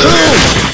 Two!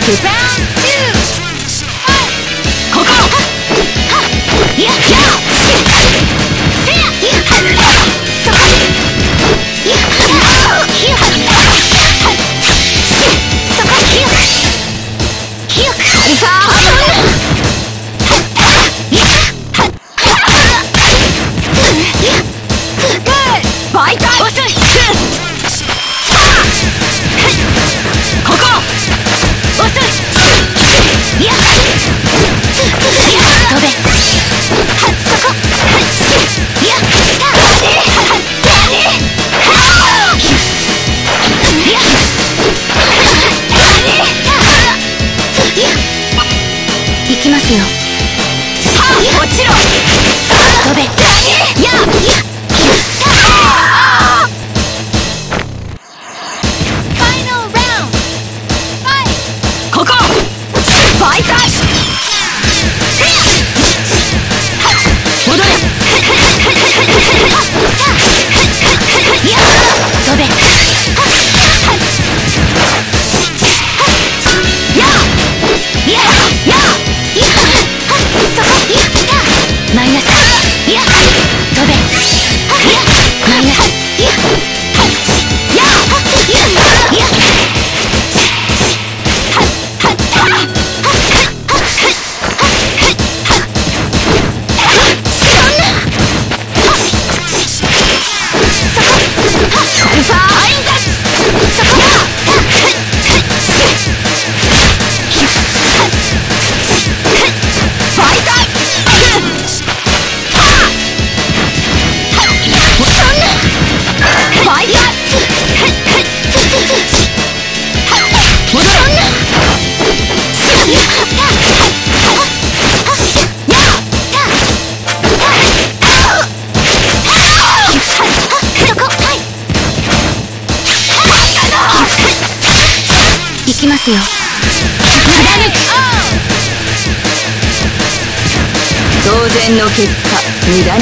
focus.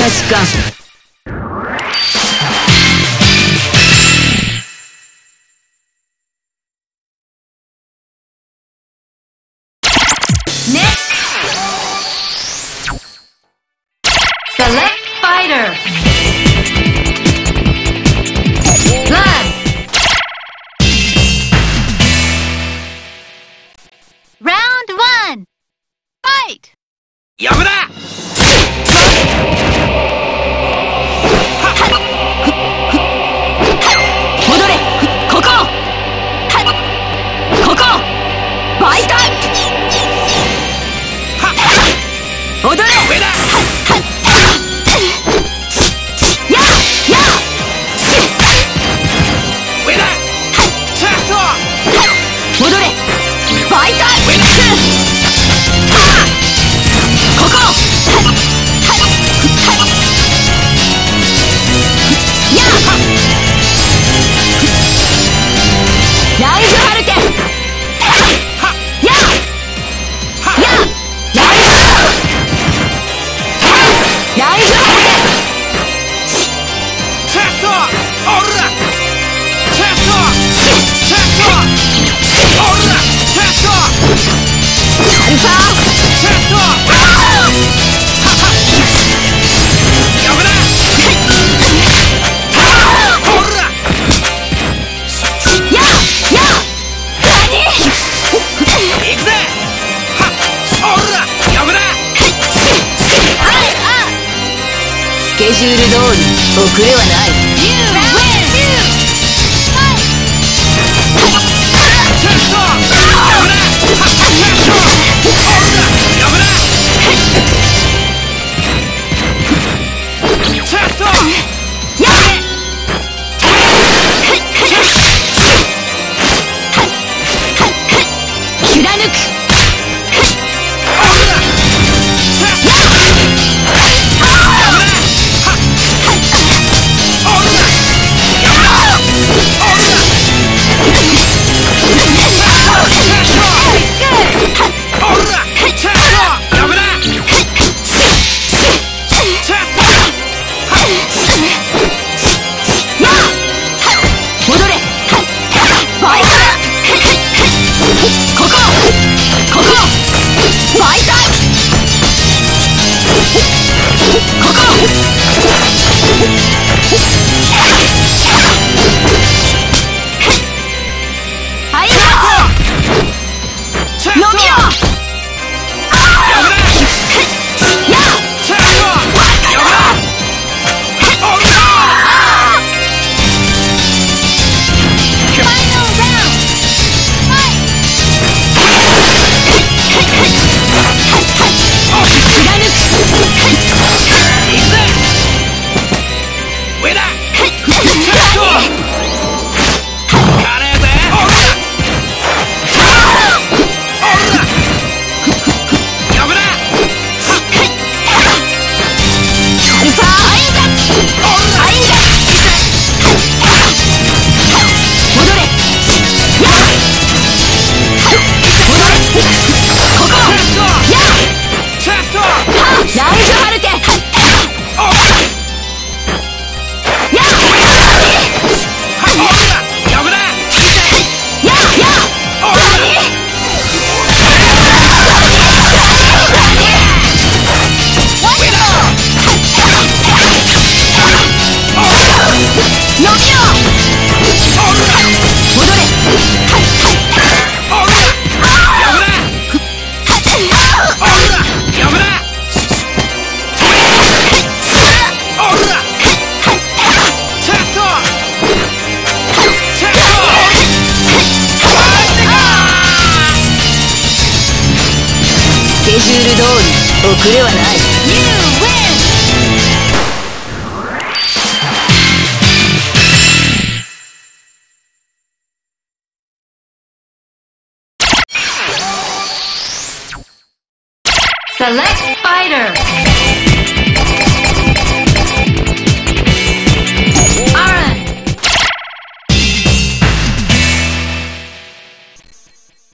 Let's go.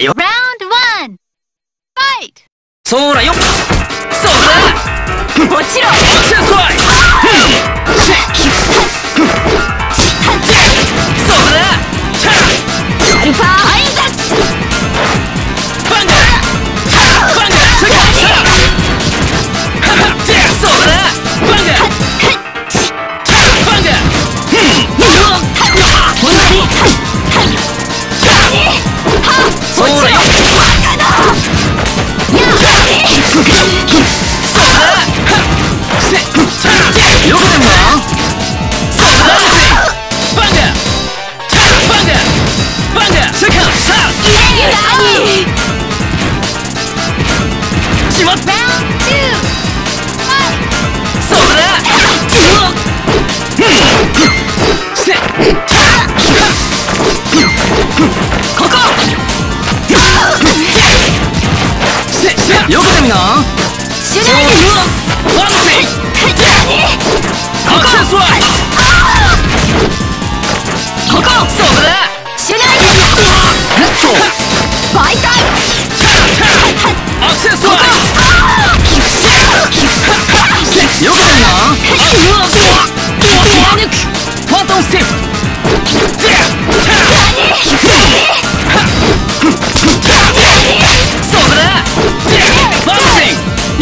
よ Round one! Fight! そーらよそーらもちろん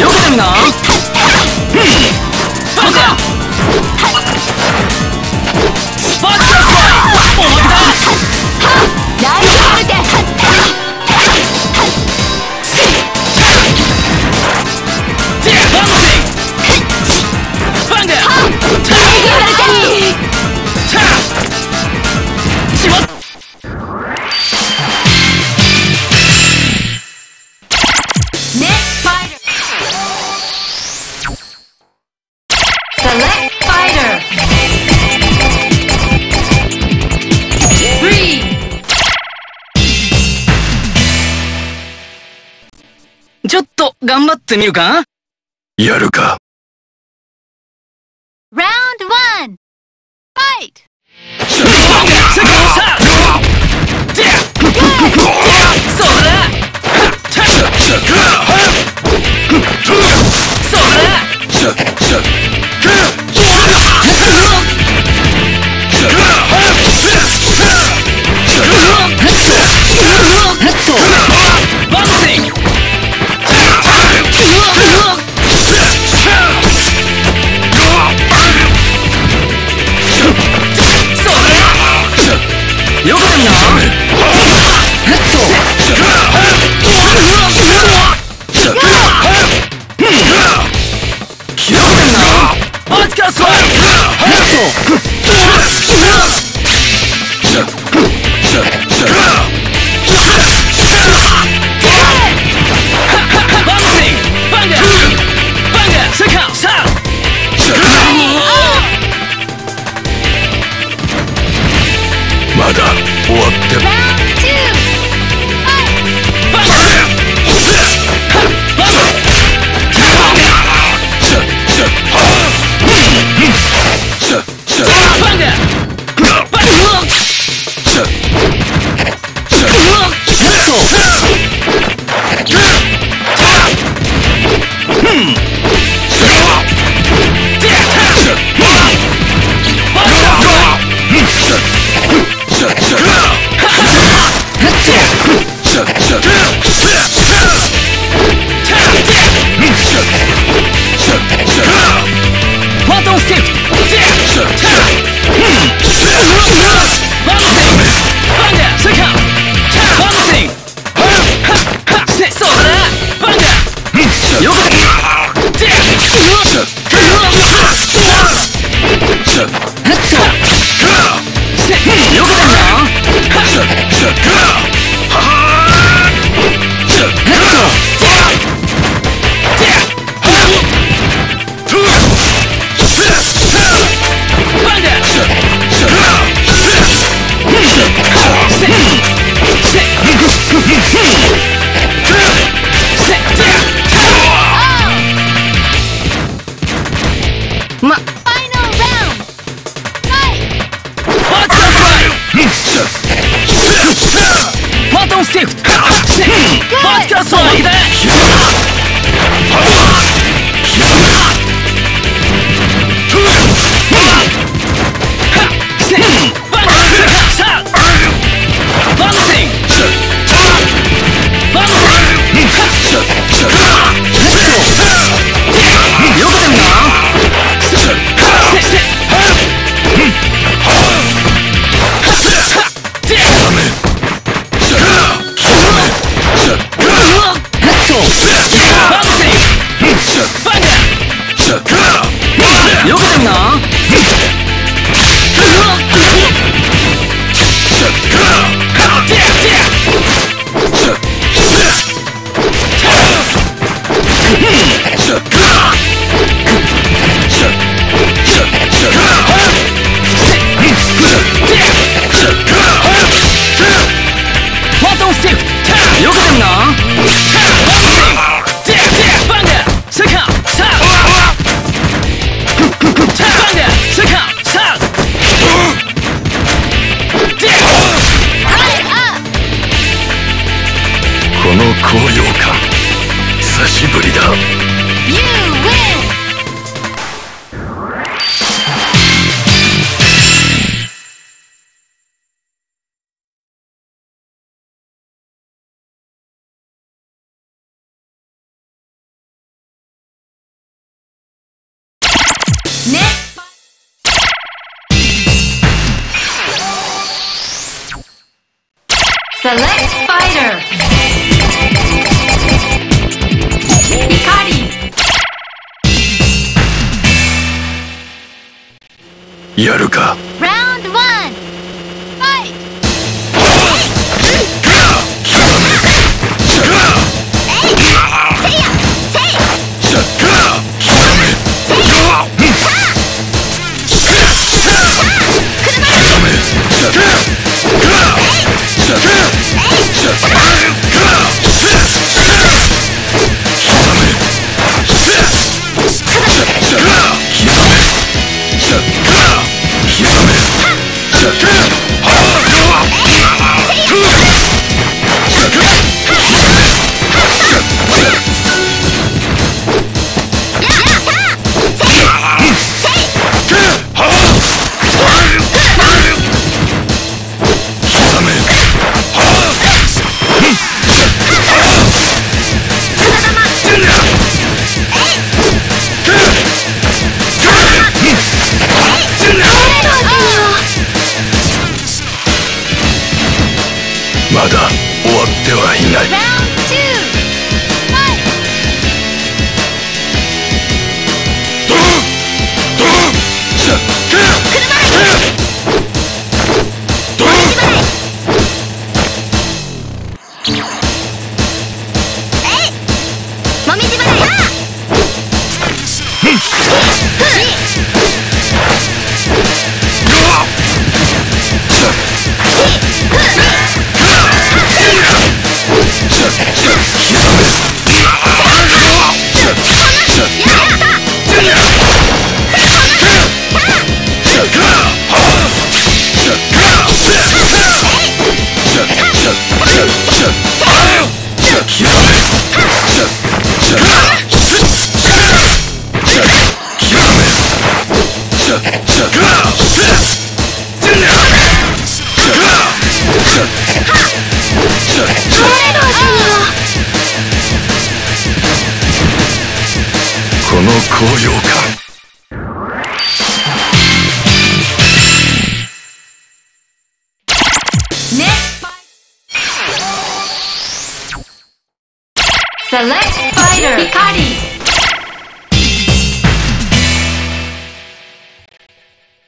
よくなるな頑張ってみるかやるか。Round one! Fight! Let's go! Let's go!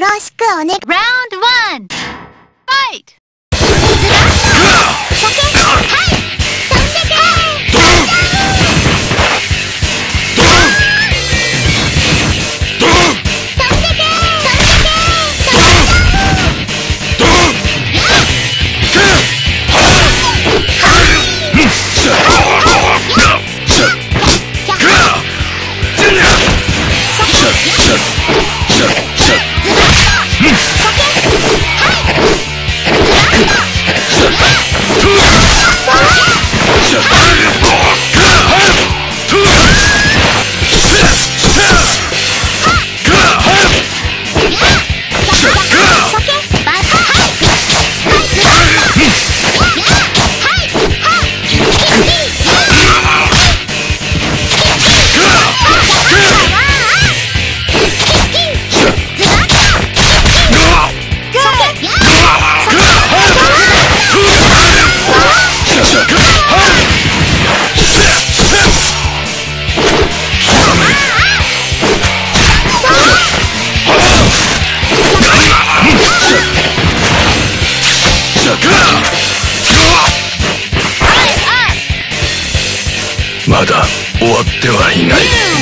ろしくおね、ラウンド 1! Burn! ってはいない。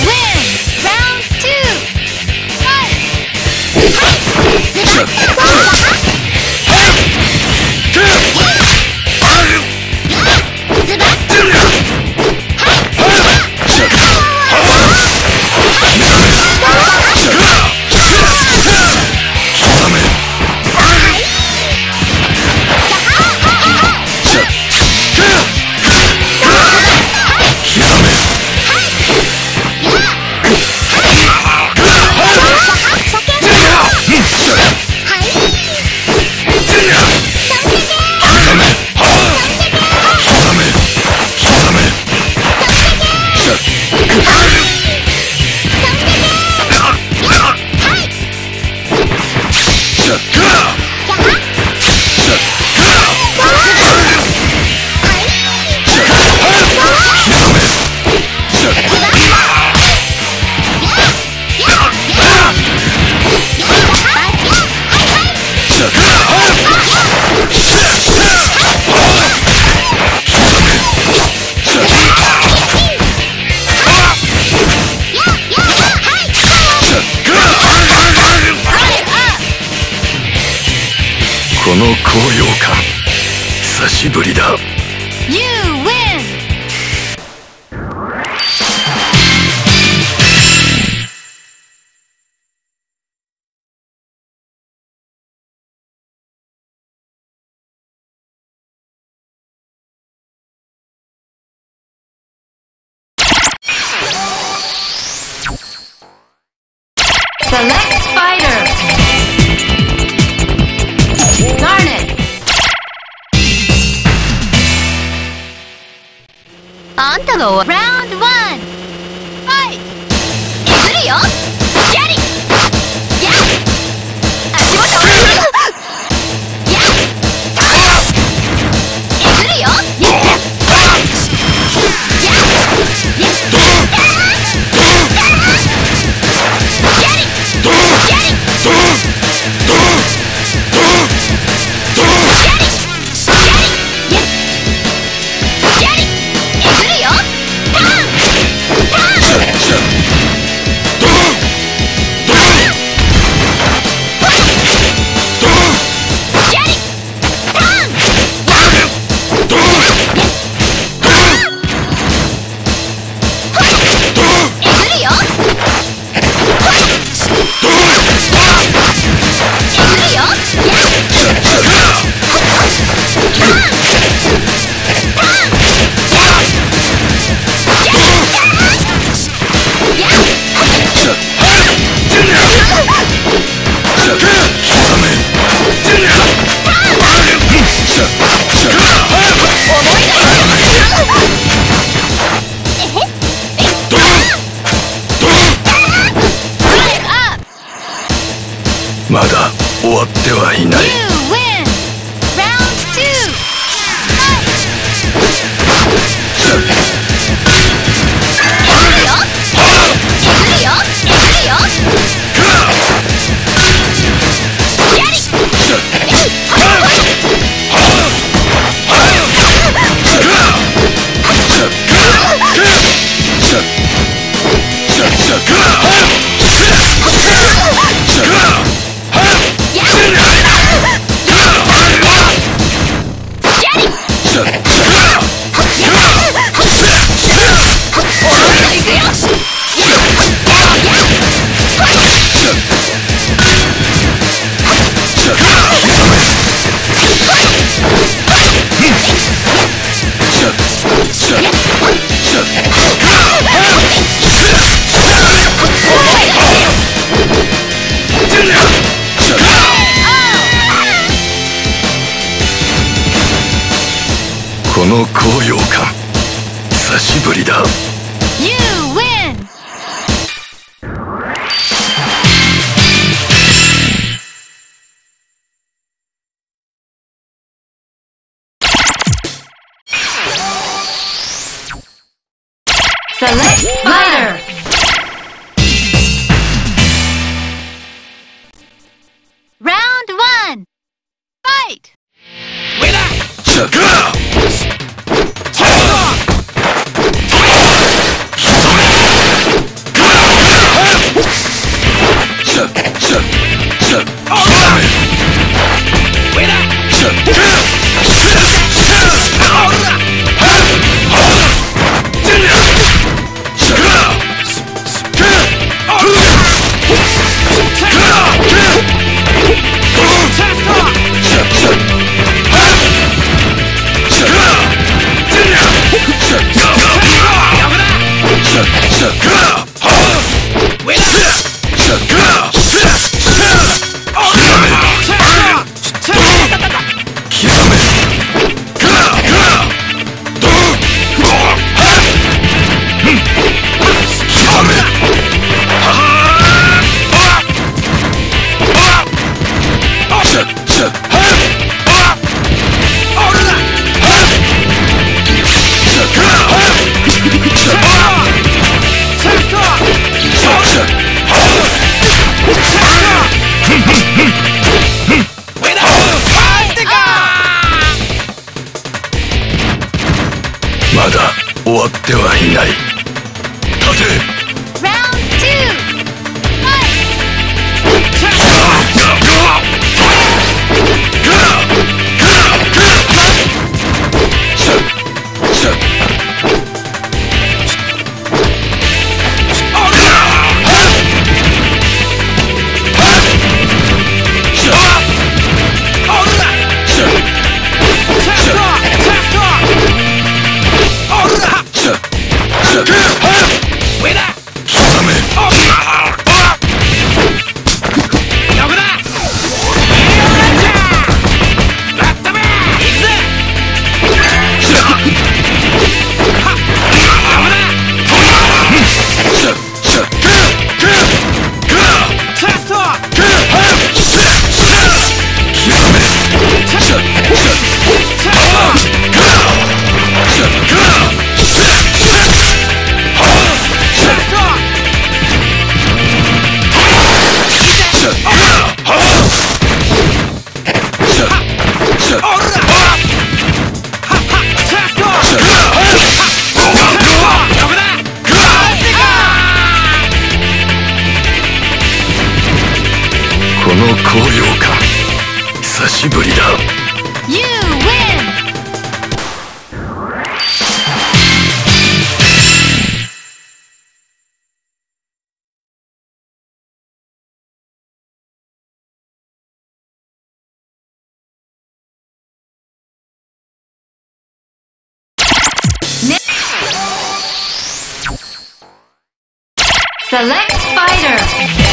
Select. Viren.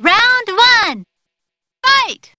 Round one. Fight.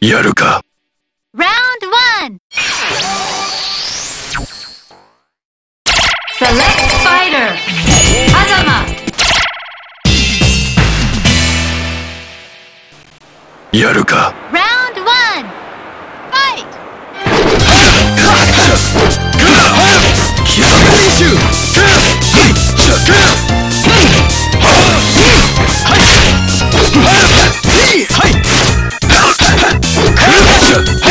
やるか Round one. Select fighter. Azama. やるか Round one. Fight. 気合練習 자,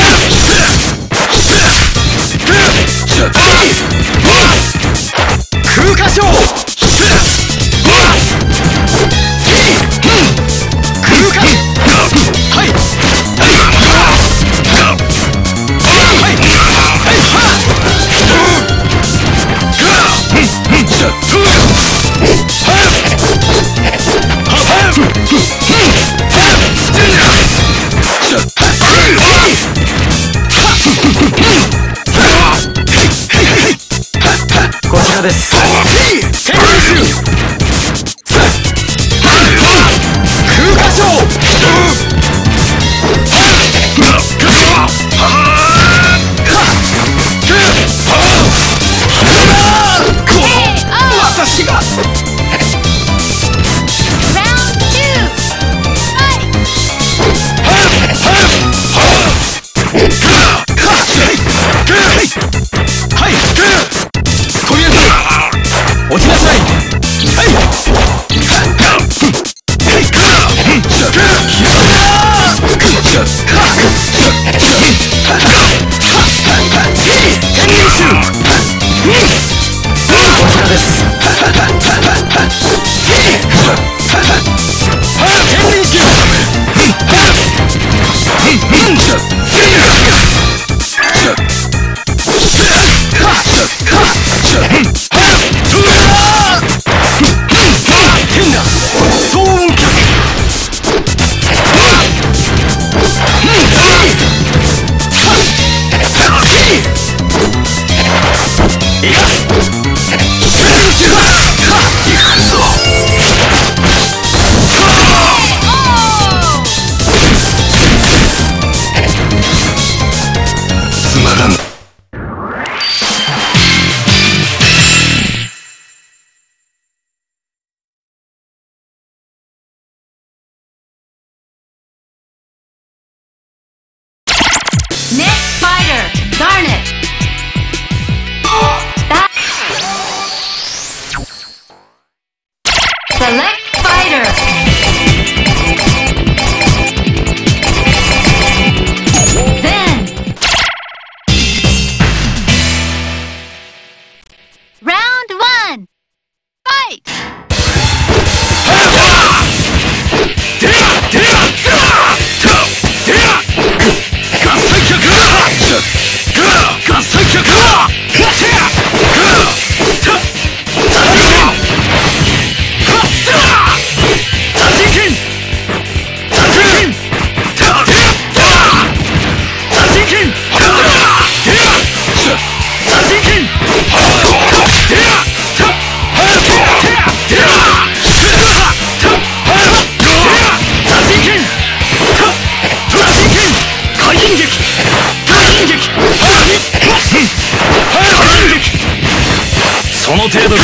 その程度か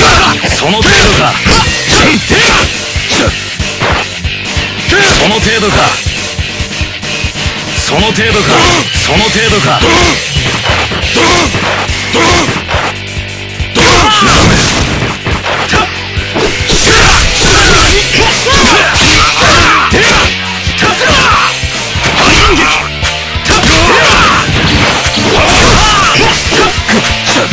その程度かその程度かその程度かその程度かお前は